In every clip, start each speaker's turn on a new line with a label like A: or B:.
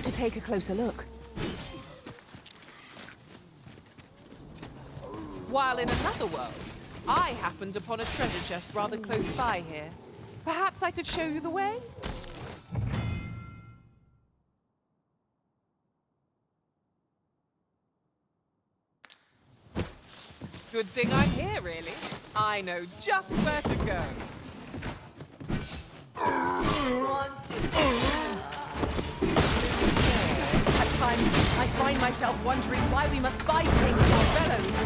A: We ought to take a closer look.
B: While in another world, I happened upon a treasure chest rather close by here. Perhaps I could show you the way? Good thing I'm here, really. I know just where to go.
A: At times, I find myself wondering why we must fight things our fellows.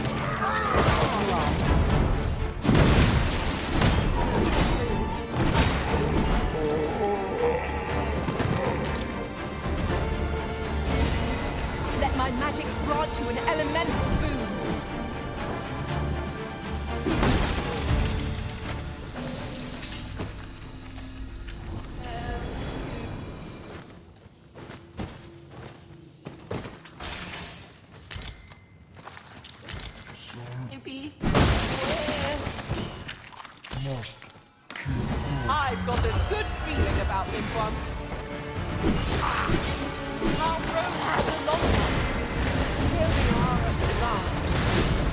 A: Let my magics grant you an elemental
C: Maybe.
D: Must
B: I've got a good feeling about this one. Our road was a long one. Here we are at last.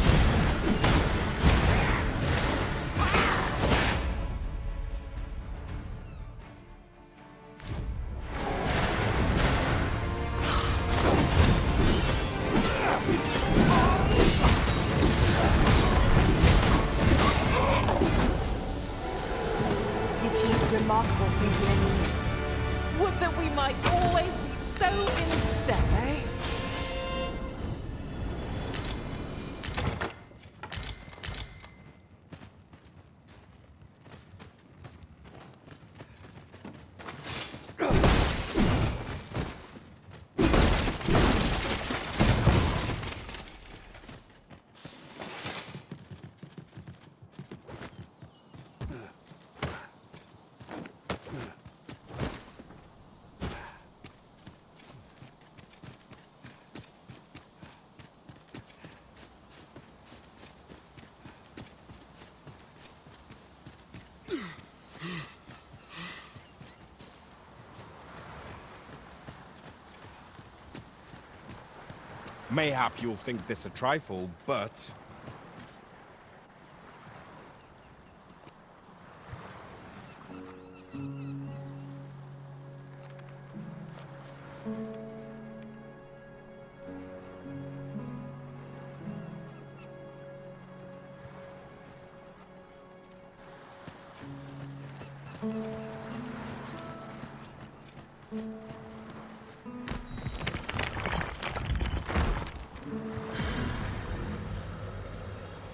E: Mayhap you'll think this a trifle, but...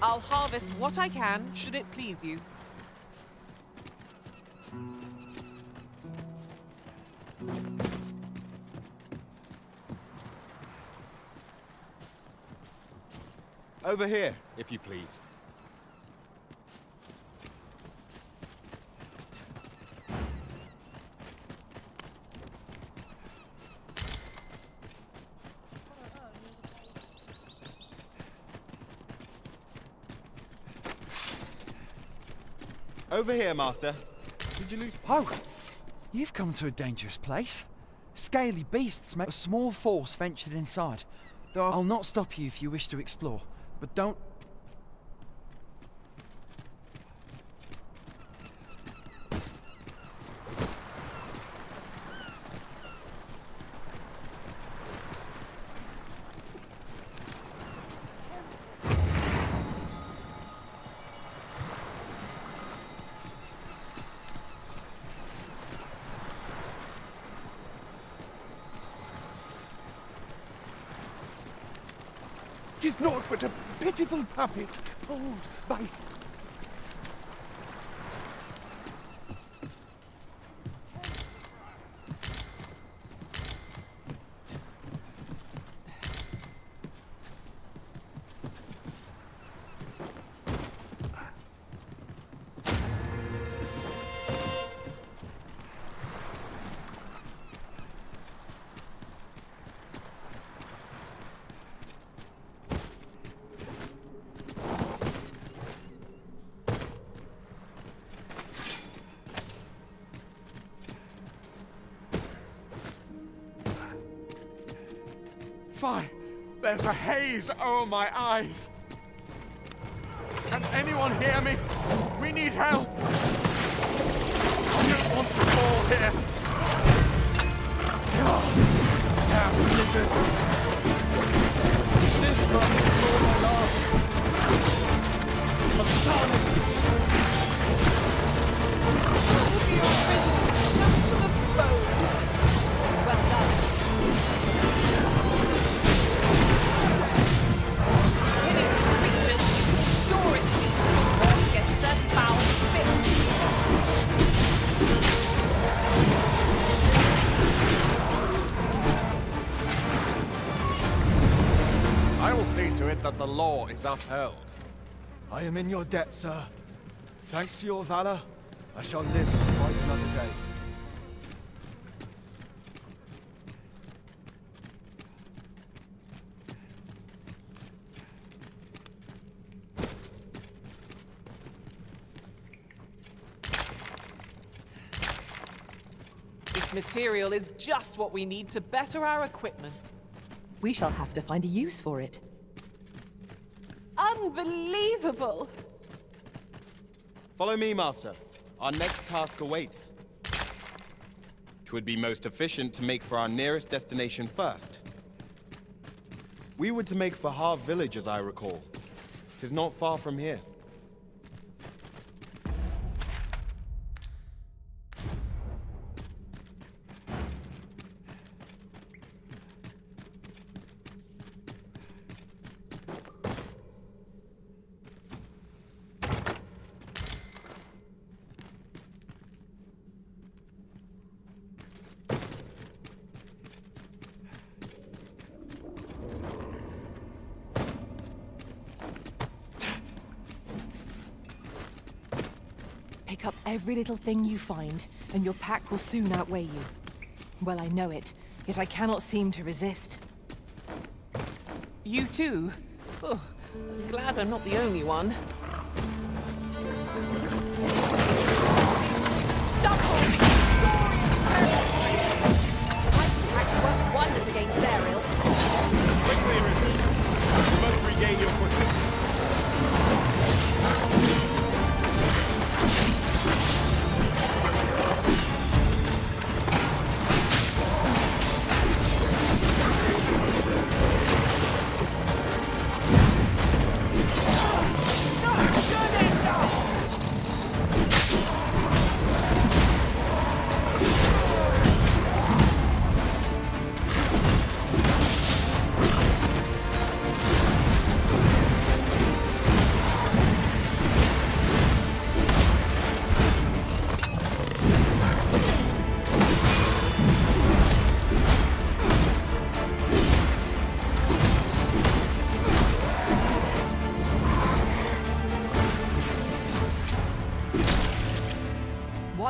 B: I'll harvest what I can, should it please you.
E: Over here, if you please. Over here, Master. Did you lose...
F: Oh, you've come to a dangerous place. Scaly beasts make a small force ventured inside. Though I'll not stop you if you wish to explore. But don't...
D: Tis naught but a puppet pulled by Fi, there's a haze over my eyes. Can anyone hear me? We need help. I don't want to fall here. Damn lizard. Is this run before my last? Masonic.
B: Stuck to the bone.
A: Well done.
D: That the law is upheld.
C: I am in your debt, sir. Thanks to your valor, I shall live to fight another day.
B: This material is just what we need to better our equipment.
A: We shall have to find a use for it.
B: Unbelievable!
E: Follow me, Master. Our next task awaits. Twould be most efficient to make for our nearest destination first. We were to make for Harve village, as I recall. Tis not far from here.
A: Pick up every little thing you find, and your pack will soon outweigh you. Well, I know it, yet I cannot seem to resist.
B: You too? Oh, I'm glad I'm not the only one. Stumble!
A: Ice attacks work wonders against their ill.
E: Quickly, Arisen! You must regain your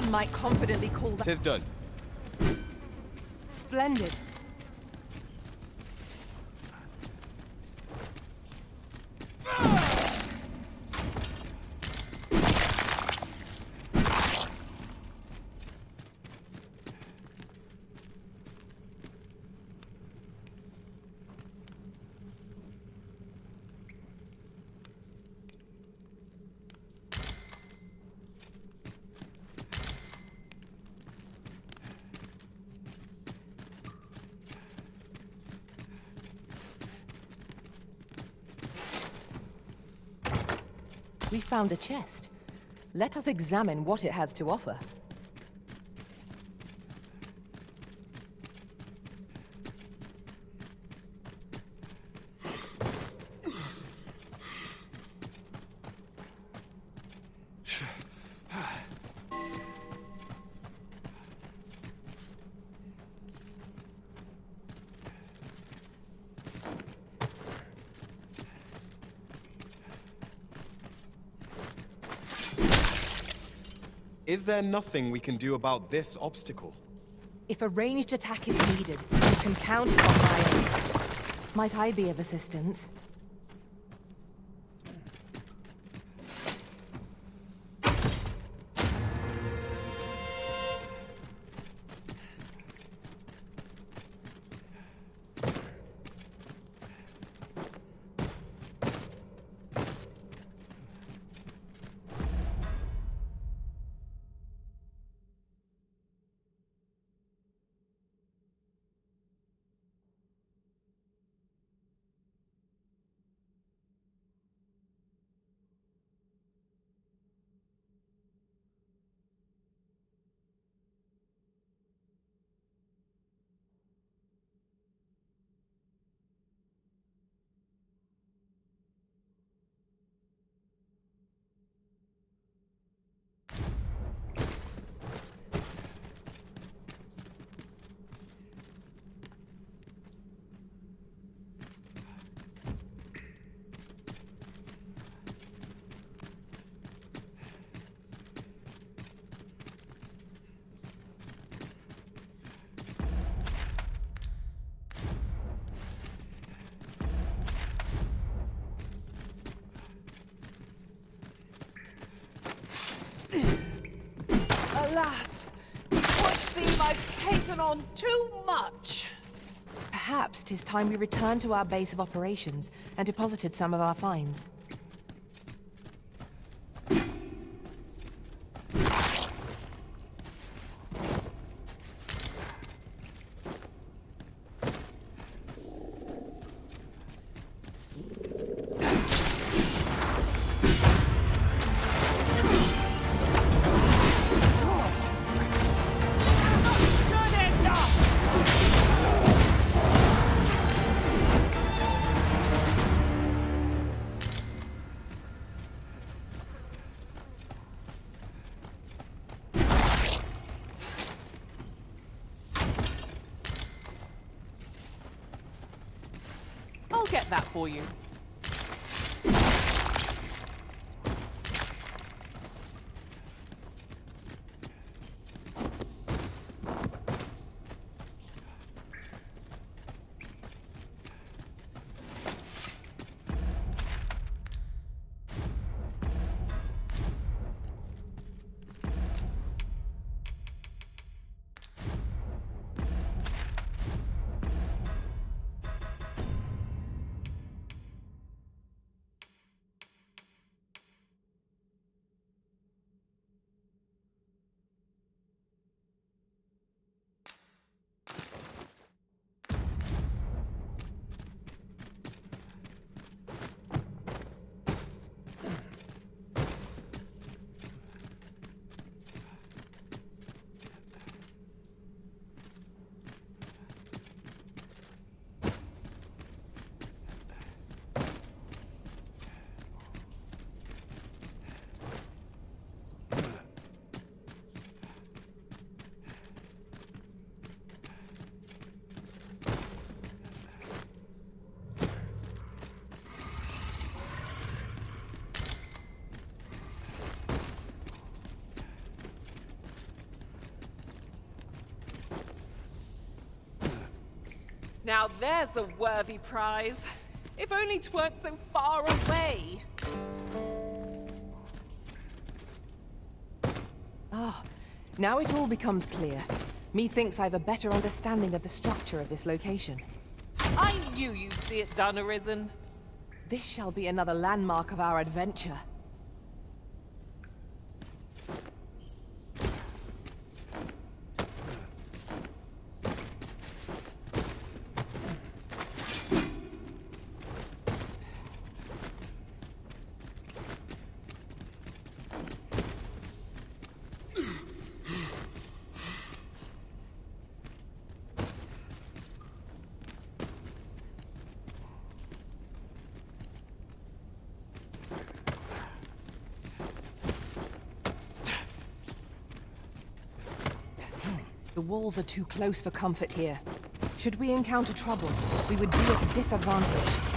A: One might confidently call that
E: Tis done.
A: splendid. We found a chest. Let us examine what it has to offer.
E: Is there nothing we can do about this obstacle?
A: If a ranged attack is needed, you can count on my aid. Might I be of assistance?
B: Alas, it would seem I've taken on too much.
A: Perhaps 'tis time we returned to our base of operations and deposited some of our finds.
B: That for you. Now there's a worthy prize. If only 'tweren't so far away.
A: Ah, now it all becomes clear. Methinks I've a better understanding of the structure of this location.
B: I knew you'd see it done, Arisen.
A: This shall be another landmark of our adventure. Walls are too close for comfort here. Should we encounter trouble, we would be at a disadvantage.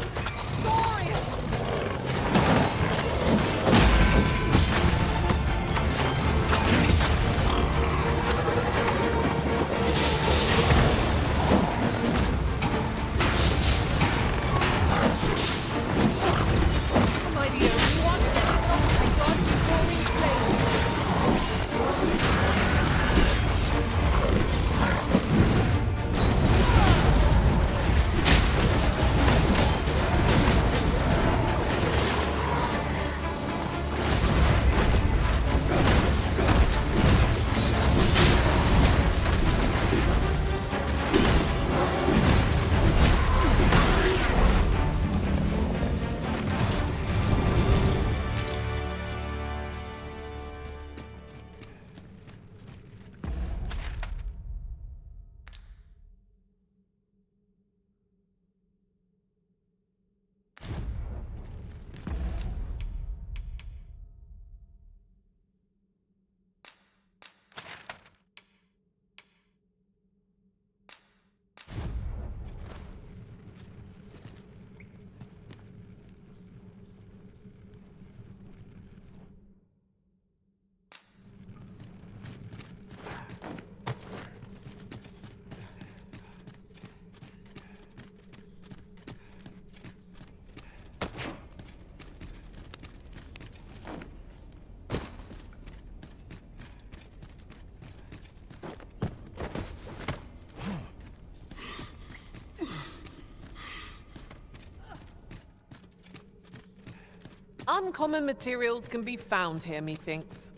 B: Uncommon materials can be found here, methinks.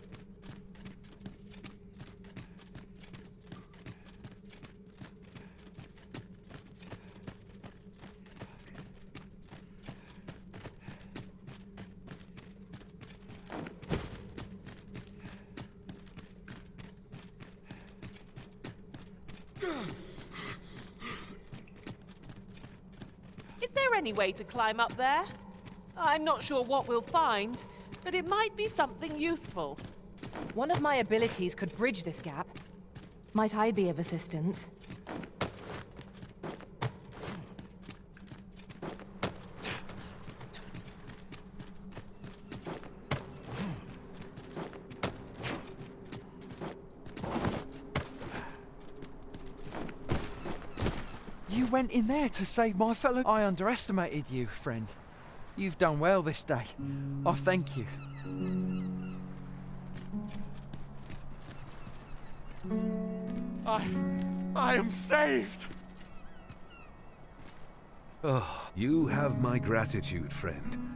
B: Is there any way to climb up there? I'm not sure what we'll find, but it might be something useful.
A: One of my abilities could bridge this gap. Might I be of assistance?
F: You went in there to save my fellow. I underestimated you, friend. You've done well this day. I thank you.
D: I. I am saved!
G: Oh, you have my gratitude, friend.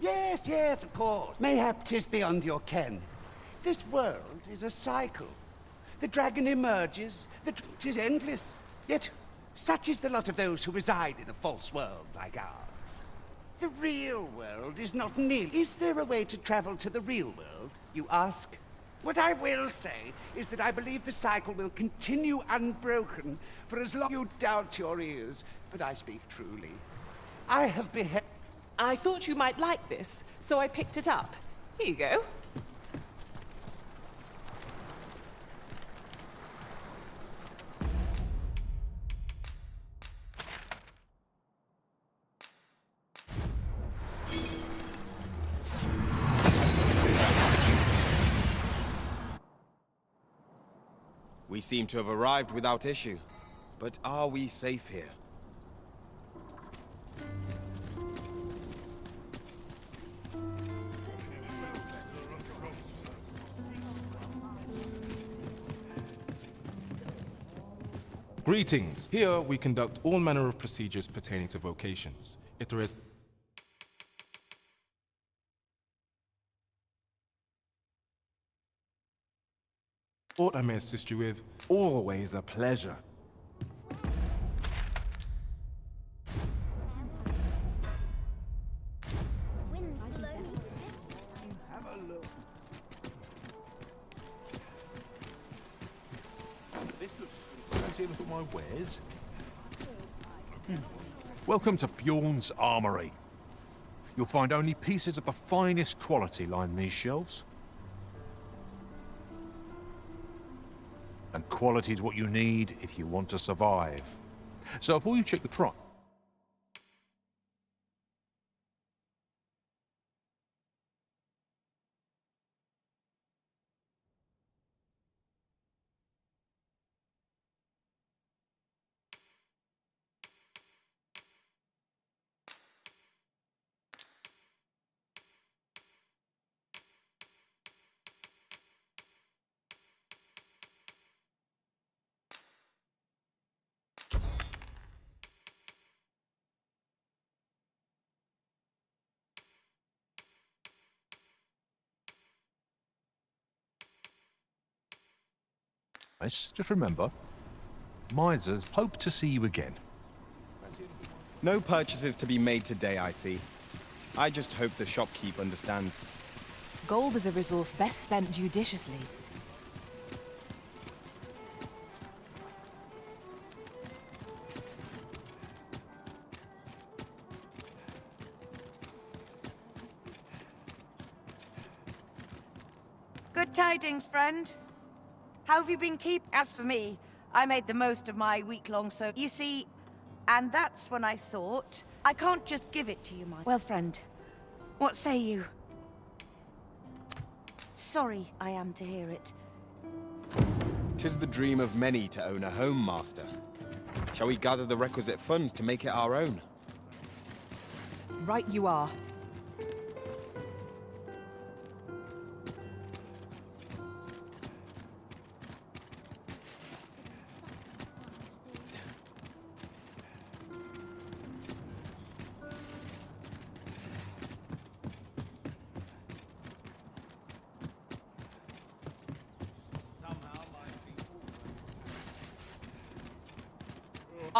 H: Yes, yes, of course. Mayhap 'tis beyond your ken. This world is a cycle. The dragon emerges, the truth is endless. Yet, such is the lot of those who reside in a false world like ours. The real world is not near. Is there a way to travel to the real world, you ask? What I will say is that I believe the cycle will continue unbroken for as long you doubt your ears, but I speak truly. I have beheaded.
B: I thought you might like this, so I picked it up. Here you go.
E: We seem to have arrived without issue. But are we safe here?
I: Greetings. Here we conduct all manner of procedures pertaining to vocations. If there is aught I may assist you with,
C: Always a pleasure.
J: My wares? Welcome to Bjorn's Armory. You'll find only pieces of the finest quality line these shelves. And quality is what you need if you want to survive. So before you check the price, just remember, misers hope to see you again.
E: No purchases to be made today, I see. I just hope the shopkeep understands.
A: Gold is a resource best spent judiciously.
K: Good tidings, friend. How have you been keep? As for me, I made the most of my week-long so... You see, and that's when I thought, I can't just give it to you, my... Well, friend, what say you? Sorry I am to hear it.
E: Tis the dream of many to own a home, Master. Shall we gather the requisite funds to make it our own?
A: Right you are.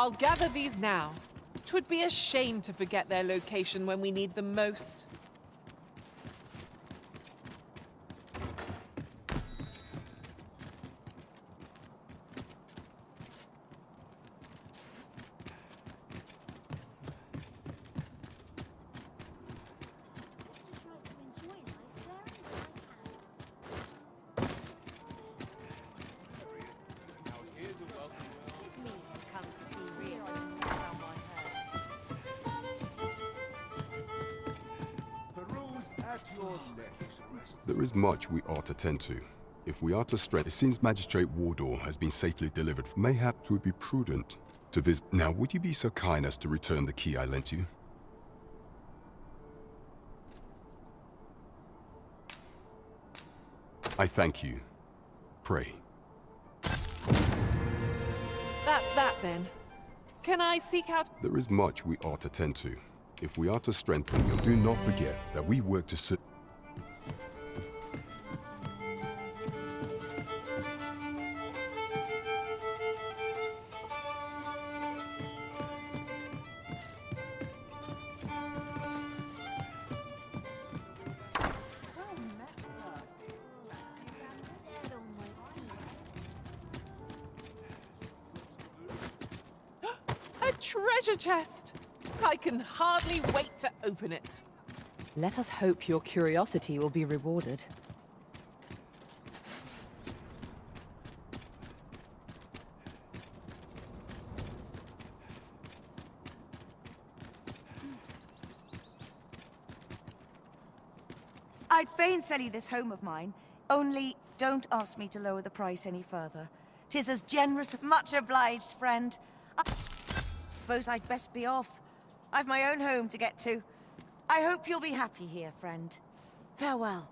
B: I'll gather these now. Twould be a shame to forget their location when we need them most.
L: Much we ought to tend to. If we are to strengthen, since Magistrate Wardor has been safely delivered, mayhap it would be prudent to visit. Now, would you be so kind as to return the key I lent you? I thank you. Pray.
B: That's that then. Can I seek out...
L: There is much we ought to tend to. If we are to strengthen, you, do not forget that we work to
B: treasure chest! I can hardly wait to open it.
A: Let us hope your curiosity will be rewarded.
K: I'd fain sell you this home of mine, only don't ask me to lower the price any further. Tis as generous as much obliged, friend. Suppose I'd best be off. I've my own home to get to. I hope you'll be happy here, friend. Farewell.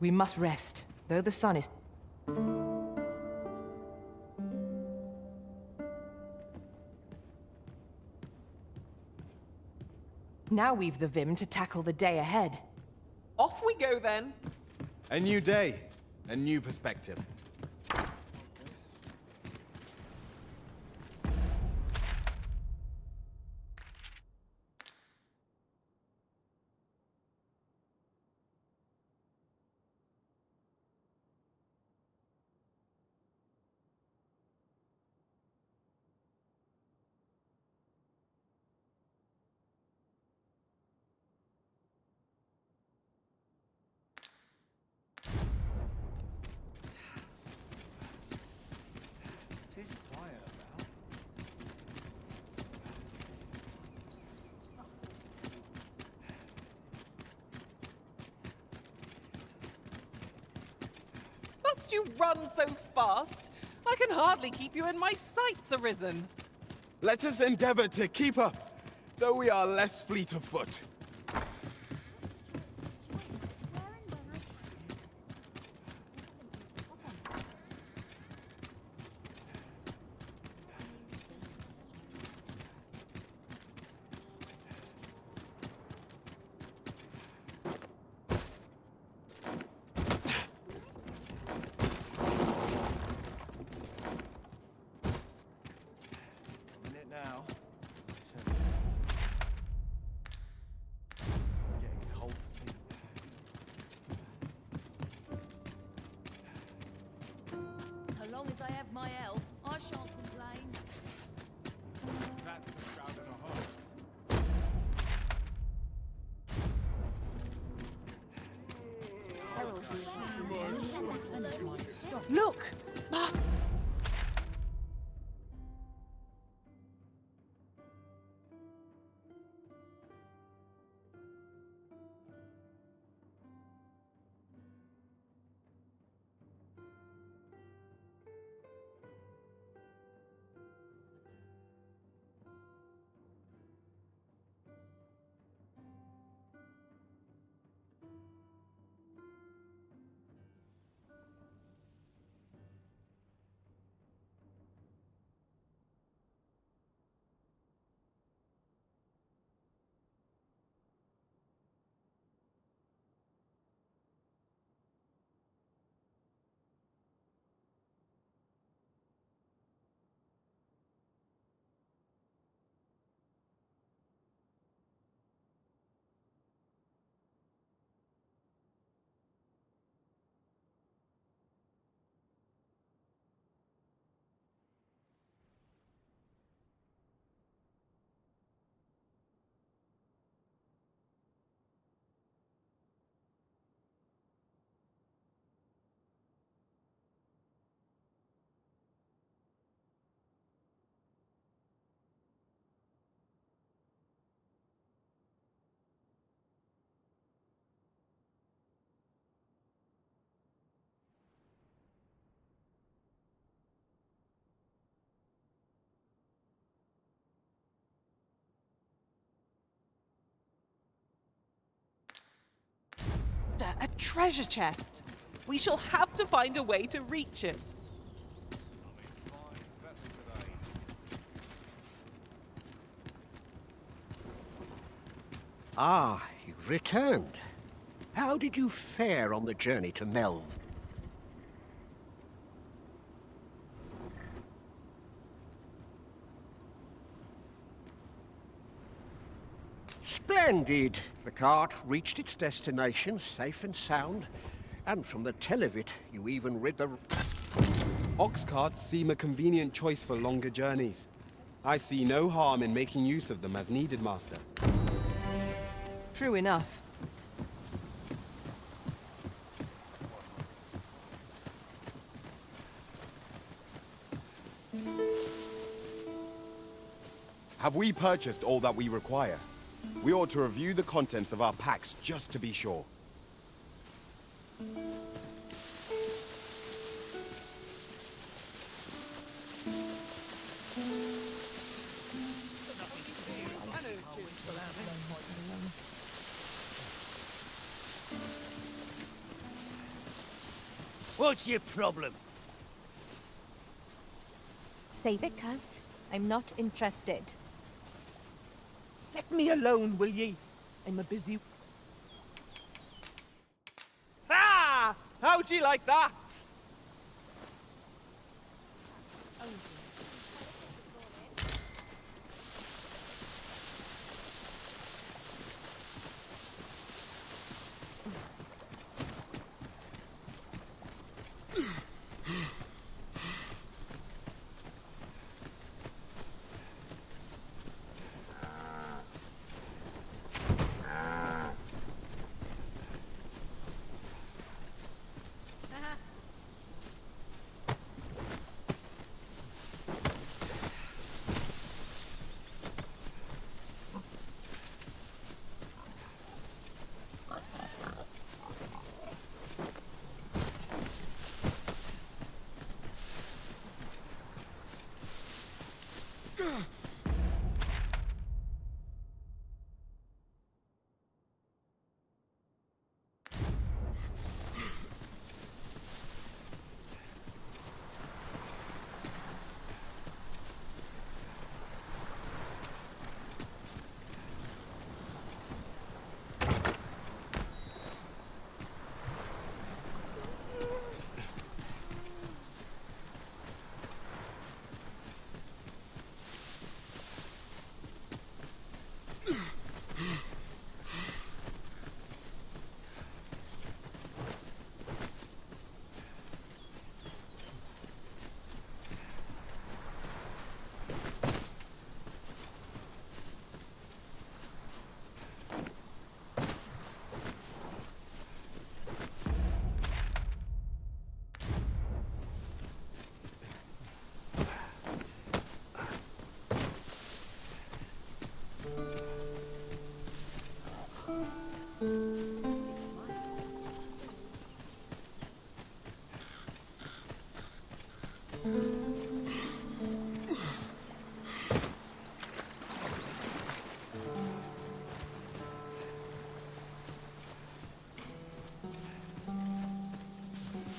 A: We must rest, though the sun is... Now we've the vim to tackle the day ahead.
B: Off we go then.
E: A new day, a new perspective.
B: Hardly keep you in my sights, Arisen.
E: Let us endeavor to keep up, though we are less fleet of foot.
B: Look! A treasure chest! We shall have to find a way to reach it.
M: Ah, you've returned. How did you fare on the journey to Melve? Splendid! The cart reached its destination safe and sound, and from the tell of it, you even rid the...
E: Ox carts seem a convenient choice for longer journeys. I see no harm in making use of them as needed, Master.
A: True enough.
E: Have we purchased all that we require? We ought to review the contents of our packs just to be sure.
N: What's your problem?
O: Save it, cuz. I'm not interested.
B: Let me alone, will ye? I'm a busy... Ah! How'd ye like that?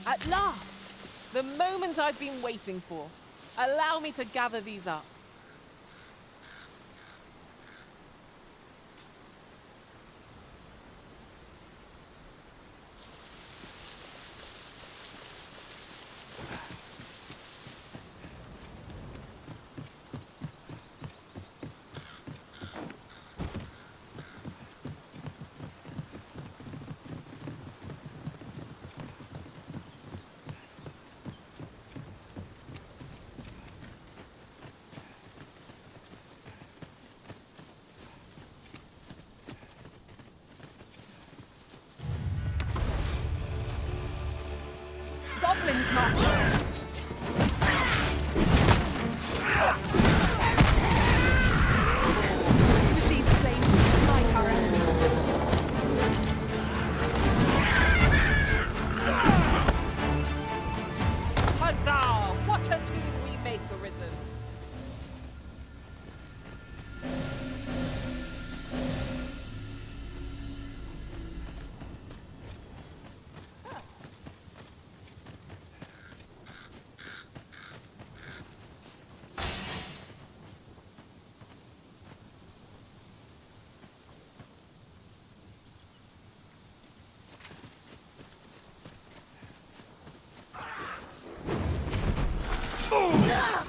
B: At last! The moment I've been waiting for. Allow me to gather these up. Guard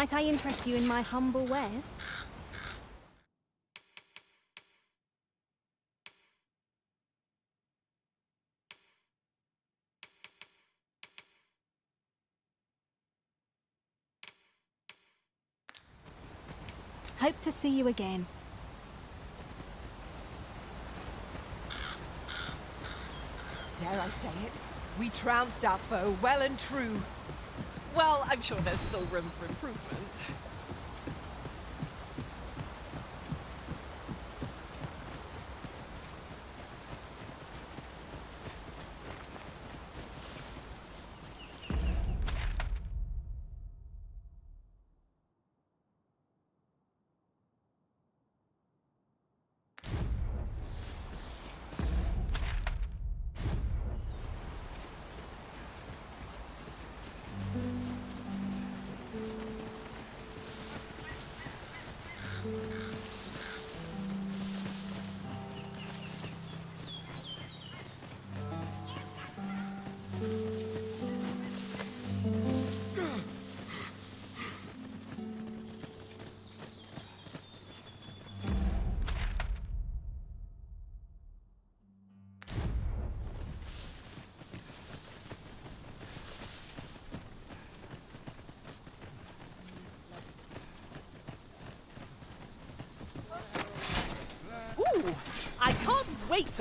N: Might I interest you in my humble wares? Hope to see you again.
A: Dare I say it? We trounced our foe well and true.
B: Well, I'm sure there's still room for improvement.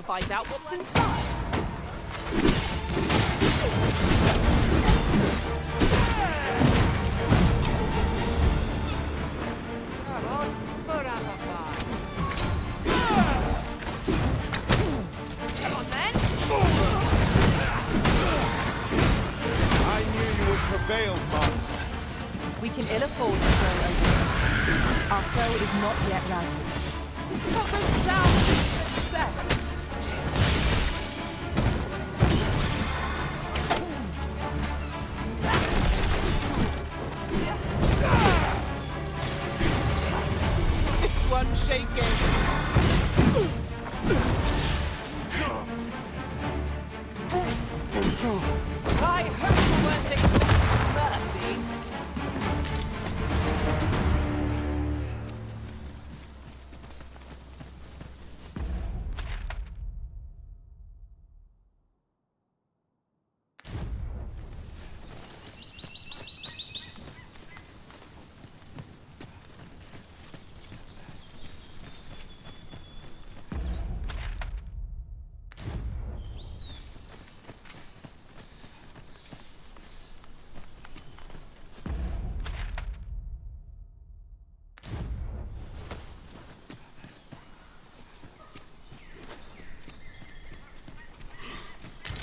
B: Find out what's inside.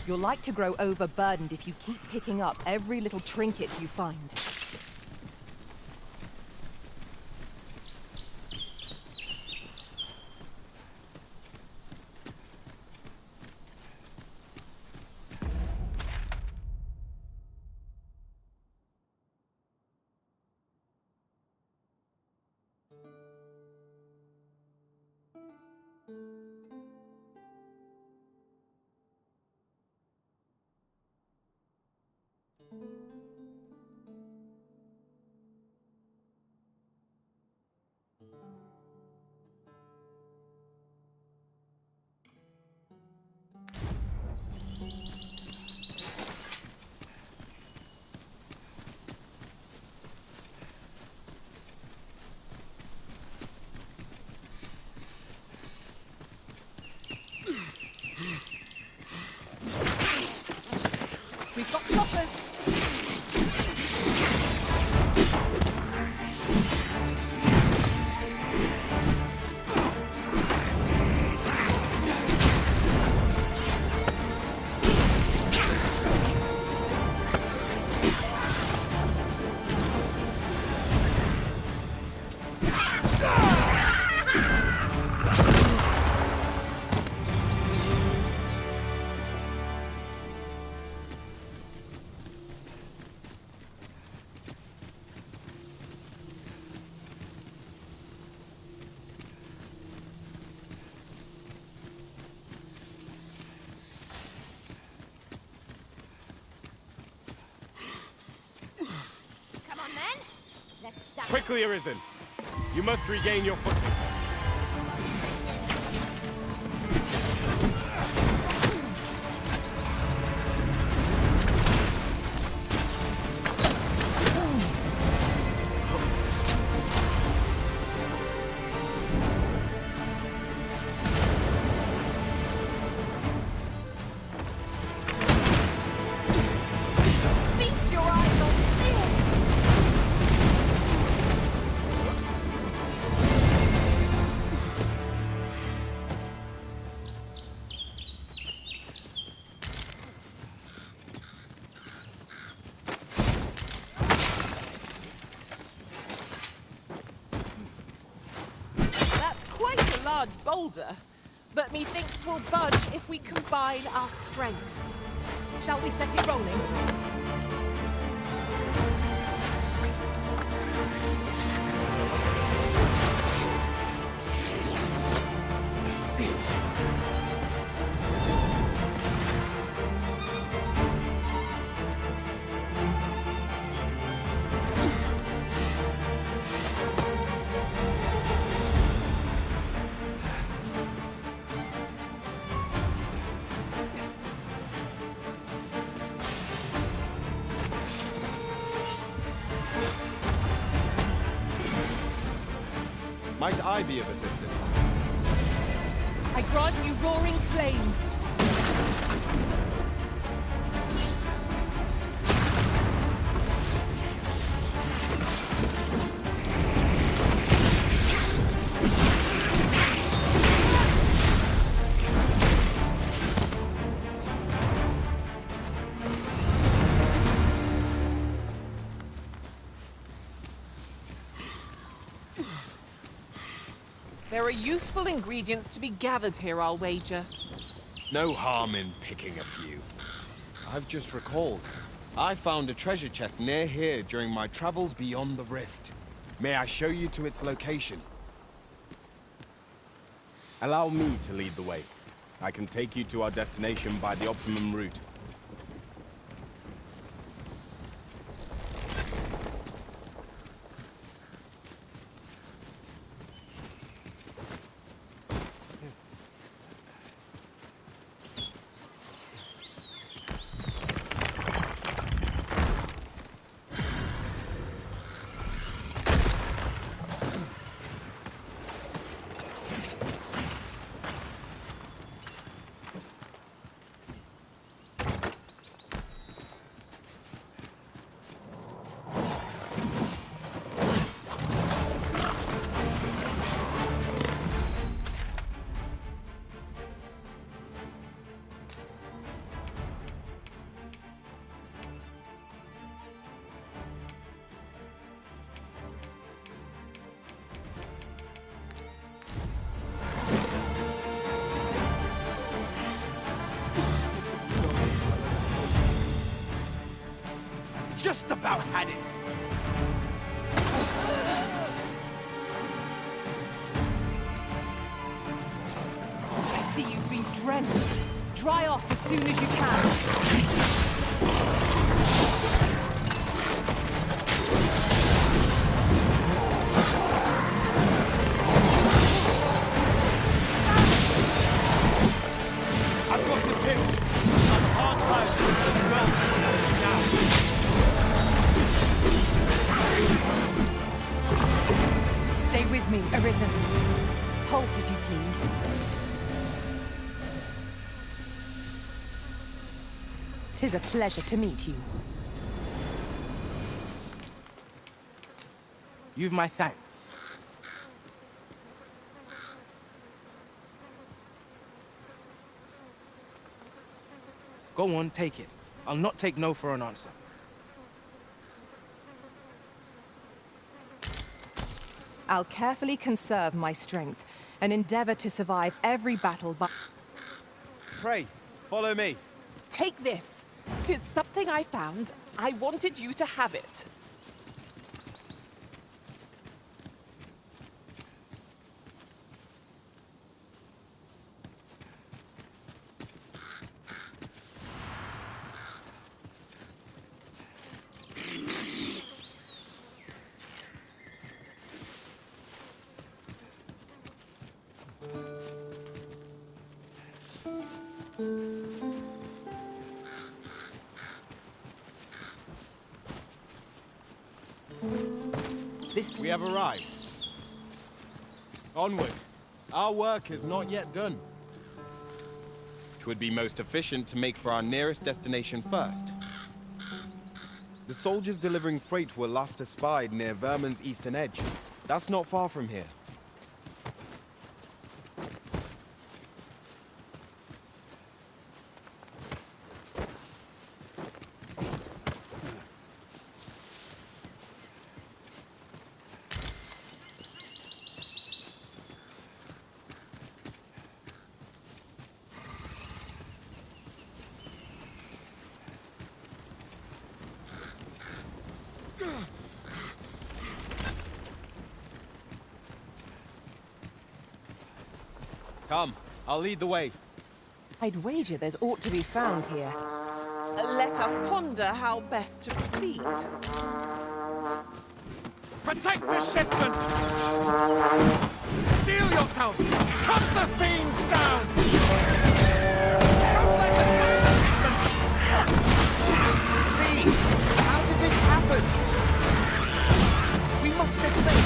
A: You're like to grow overburdened if you keep picking up every little trinket you find.
E: Quickly, Arisen. You must regain your footing.
B: But methinks we'll budge if we combine our strength.
P: Shall we set it rolling?
E: I be of assistance?
A: I grant you roaring flame.
B: Useful ingredients to be gathered here, I'll wager.
E: No harm in picking a few. I've just recalled. I found a treasure chest near here during my travels beyond the rift. May I show you to its location? Allow me to lead the way. I can take you to our destination by the optimum route.
A: Me, Arisen. Halt, if you please. Tis a pleasure to meet you.
Q: You've my thanks. Go on, take it. I'll not take no for an answer.
A: I'll carefully conserve my strength and endeavor to survive every battle by...
E: Pray, follow me.
B: Take this. Tis something I found. I wanted you to have it.
A: This...
E: We have arrived. Onward. Our work is not yet done. It would be most efficient to make for our nearest destination first. The soldiers delivering freight were last espied near Vermund's eastern edge. That's not far from here. Come, I'll lead the way.
A: I'd wager there's aught to be found here.
B: Let us ponder how best to proceed.
D: Protect the shipment! Steel yourselves! Cut the fiends down! Don't let them touch the shipment!
F: Please, how did this happen? We must defend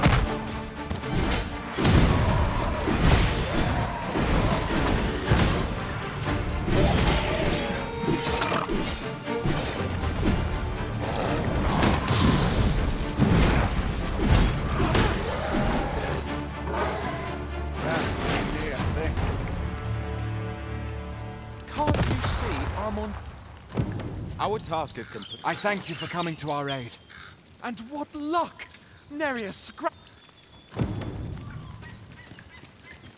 E: task is complete.
F: I thank you for coming to our aid. And what luck! Nary scrap.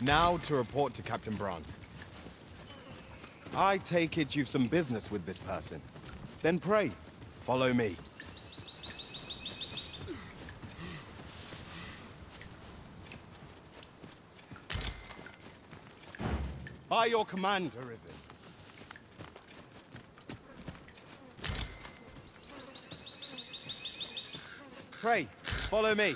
E: Now to report to Captain Brant. I take it you've some business with this person. Then pray, follow me. By your commander, is Arisen. Pray, follow me.